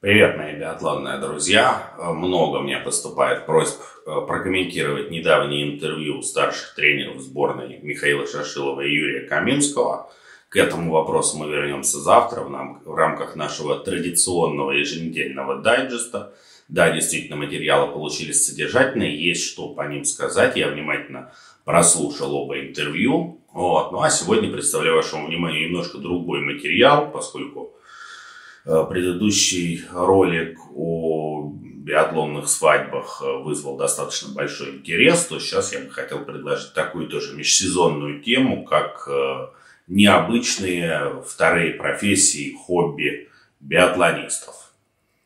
Привет, мои биатлонные друзья. Много мне поступает просьб э, прокомментировать недавнее интервью старших тренеров сборной Михаила Шашилова и Юрия Каминского. К этому вопросу мы вернемся завтра в, нам, в рамках нашего традиционного еженедельного дайджеста. Да, действительно, материалы получились содержательные, есть что по ним сказать. Я внимательно прослушал оба интервью. Вот. Ну а сегодня представляю вашему вниманию немножко другой материал, поскольку Э, предыдущий ролик о биатлонных свадьбах э, вызвал достаточно большой интерес, то сейчас я бы хотел предложить такую тоже межсезонную тему, как э, необычные вторые профессии, хобби биатлонистов.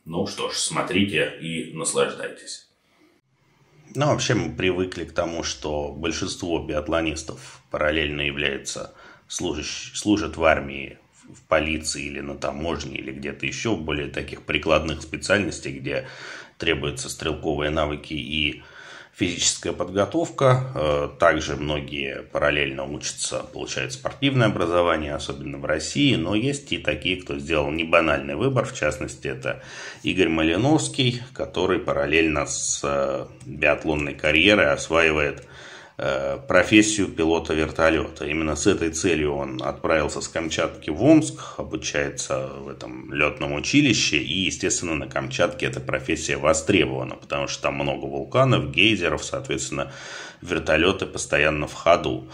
Ну что ж, смотрите и наслаждайтесь. Ну, вообще мы привыкли к тому, что большинство биатлонистов параллельно являются служащ, служат в армии в полиции или на таможне или где-то еще, более таких прикладных специальностей, где требуются стрелковые навыки и физическая подготовка. Э, также многие параллельно учатся, получают спортивное образование, особенно в России. Но есть и такие, кто сделал небанальный выбор. В частности, это Игорь Малиновский, который параллельно с э, биатлонной карьерой осваивает профессию пилота вертолета. Именно с этой целью он отправился с Камчатки в Омск, обучается в этом летном училище, и, естественно, на Камчатке эта профессия востребована, потому что там много вулканов, гейзеров, соответственно, вертолеты постоянно в ходу.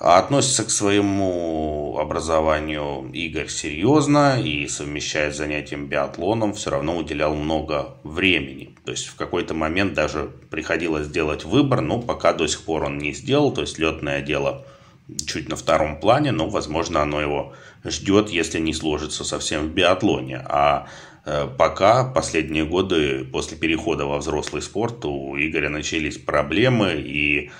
А относится к своему образованию Игорь серьезно и совмещая с занятием биатлоном, все равно уделял много времени. То есть в какой-то момент даже приходилось сделать выбор, но пока до сих пор он не сделал. То есть летное дело чуть на втором плане, но, возможно, оно его ждет, если не сложится совсем в биатлоне. А э, пока последние годы после перехода во взрослый спорт у Игоря начались проблемы и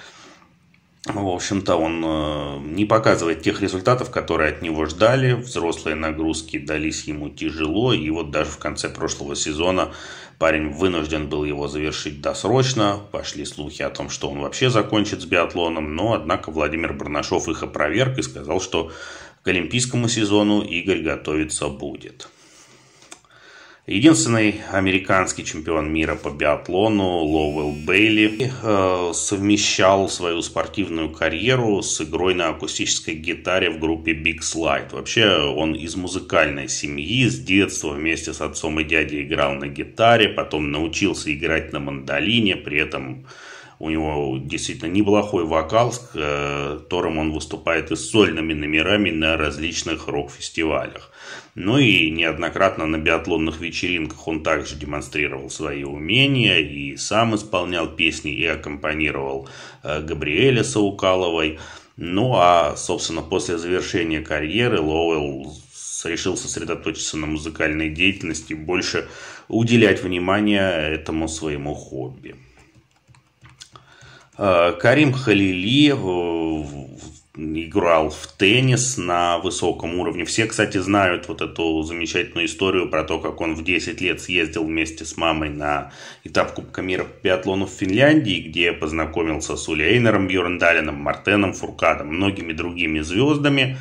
в общем-то, он э, не показывает тех результатов, которые от него ждали. Взрослые нагрузки дались ему тяжело. И вот даже в конце прошлого сезона парень вынужден был его завершить досрочно. Пошли слухи о том, что он вообще закончит с биатлоном. Но, однако, Владимир Барнашов их опроверг и сказал, что к олимпийскому сезону Игорь готовиться будет. Единственный американский чемпион мира по биатлону Лоуэлл Бейли э, совмещал свою спортивную карьеру с игрой на акустической гитаре в группе Big Slide. Вообще он из музыкальной семьи, с детства вместе с отцом и дядей играл на гитаре, потом научился играть на мандолине, при этом у него действительно неплохой вокал, с которым он выступает и с сольными номерами на различных рок-фестивалях. Ну и неоднократно на биатлонных вечеринках он также демонстрировал свои умения и сам исполнял песни и аккомпанировал э, Габриэле Саукаловой. Ну а, собственно, после завершения карьеры Лоуэлл решил сосредоточиться на музыкальной деятельности, больше уделять внимание этому своему хобби. Карим Халили э, играл в теннис на высоком уровне. Все, кстати, знают вот эту замечательную историю про то, как он в 10 лет съездил вместе с мамой на этап Кубка мира по биатлону в Финляндии, где познакомился с Ульяйнером Бьерндалином, Мартеном Фуркадом, многими другими звездами.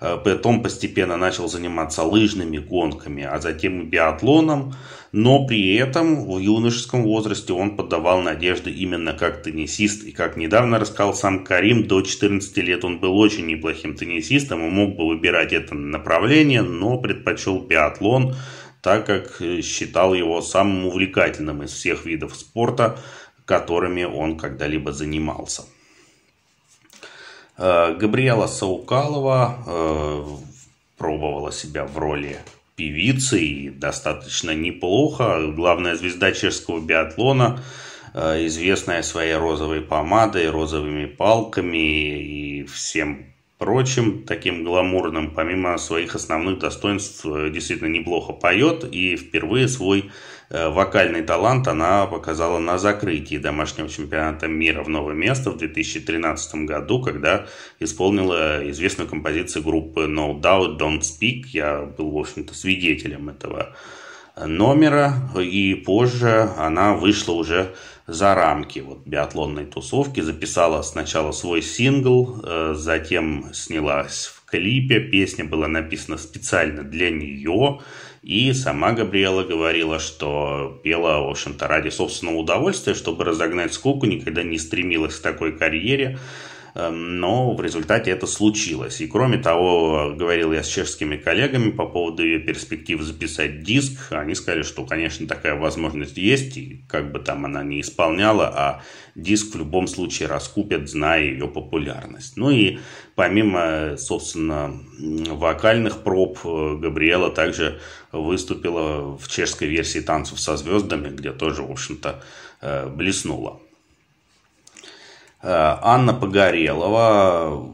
Э, потом постепенно начал заниматься лыжными гонками, а затем и биатлоном. Но при этом в юношеском возрасте он подавал надежды именно как теннисист. И как недавно рассказал сам Карим, до 14 лет он был очень неплохим теннисистом и мог бы выбирать это направление, но предпочел биатлон, так как считал его самым увлекательным из всех видов спорта, которыми он когда-либо занимался. Э, Габриэла Саукалова э, пробовала себя в роли певицы и достаточно неплохо. Главная звезда чешского биатлона, э, известная своей розовой помадой, розовыми палками и всем прочим таким гламурным, помимо своих основных достоинств, действительно неплохо поет и впервые свой Э, вокальный талант она показала на закрытии домашнего чемпионата мира в новое место в 2013 году, когда исполнила известную композицию группы No Doubt Don't Speak. Я был, в общем-то, свидетелем этого номера, и позже она вышла уже за рамки вот, биатлонной тусовки, записала сначала свой сингл, э, затем снялась в клипе, песня была написана специально для нее, И сама Габриэла говорила, что пела, в общем-то, ради собственного удовольствия, чтобы разогнать скуку, никогда не стремилась к такой карьере. Эм, но в результате это случилось. И кроме того, говорил я с чешскими коллегами по поводу ее перспектив записать диск. Они сказали, что, конечно, такая возможность есть, и как бы там она не исполняла, а диск в любом случае раскупят, зная ее популярность. Ну и помимо, собственно, вокальных проб, э, Габриэла также выступила в чешской версии «Танцев со звездами», где тоже, в общем-то, э, блеснула. Анна Погорелова,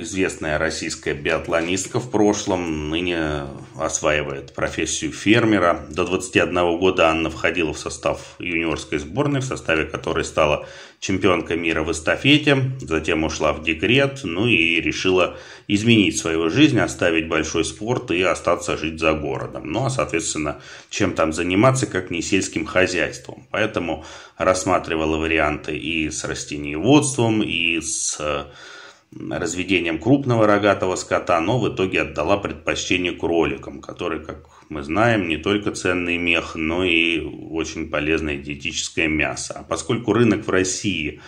известная российская биатлонистка в прошлом, ныне осваивает профессию фермера. До 21 года Анна входила в состав юниорской сборной, в составе которой стала чемпионкой мира в эстафете, затем ушла в декрет, ну и решила изменить свою жизнь, оставить большой спорт и остаться жить за городом. Ну а, соответственно, чем там заниматься, как не сельским хозяйством. Поэтому рассматривала варианты и с растениеводством, и с разведением крупного рогатого скота, но в итоге отдала предпочтение кроликам, которые, как мы знаем, не только ценный мех, но и очень полезное диетическое мясо. А поскольку рынок в России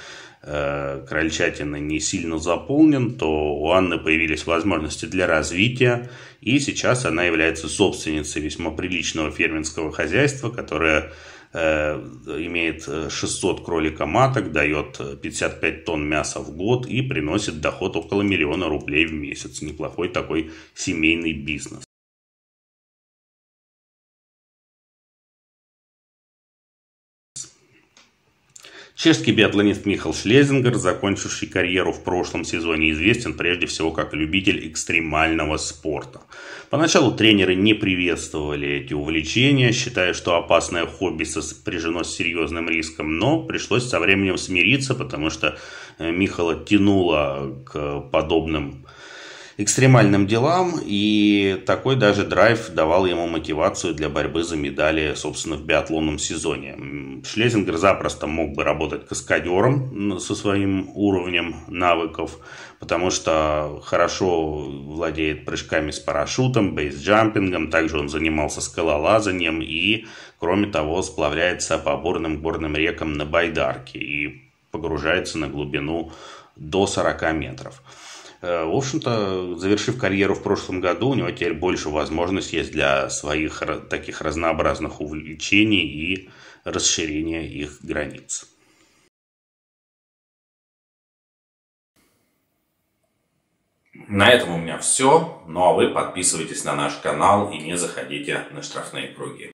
э, крольчатины не сильно заполнен, то у Анны появились возможности для развития, и сейчас она является собственницей весьма приличного фермерского хозяйства, которое Э, имеет 600 кролика маток, дает 55 тонн мяса в год и приносит доход около миллиона рублей в месяц. Неплохой такой семейный бизнес. Чешский биатлонист Михаил Шлезингер, закончивший карьеру в прошлом сезоне, известен прежде всего как любитель экстремального спорта. Поначалу тренеры не приветствовали эти увлечения, считая, что опасное хобби сопряжено с серьезным риском, но пришлось со временем смириться, потому что э, Михаила тянуло к подобным экстремальным делам, и такой даже драйв давал ему мотивацию для борьбы за медали, собственно, в биатлонном сезоне. Шлезингер запросто мог бы работать каскадером со своим уровнем навыков, потому что хорошо владеет прыжками с парашютом, бейсджампингом, также он занимался скалолазанием и, кроме того, сплавляется по оборным горным рекам на байдарке и погружается на глубину до 40 метров. Э, в общем-то, завершив карьеру в прошлом году, у него теперь больше возможностей есть для своих таких разнообразных увлечений и расширения их границ. На этом у меня все. Ну а вы подписывайтесь на наш канал и не заходите на штрафные круги.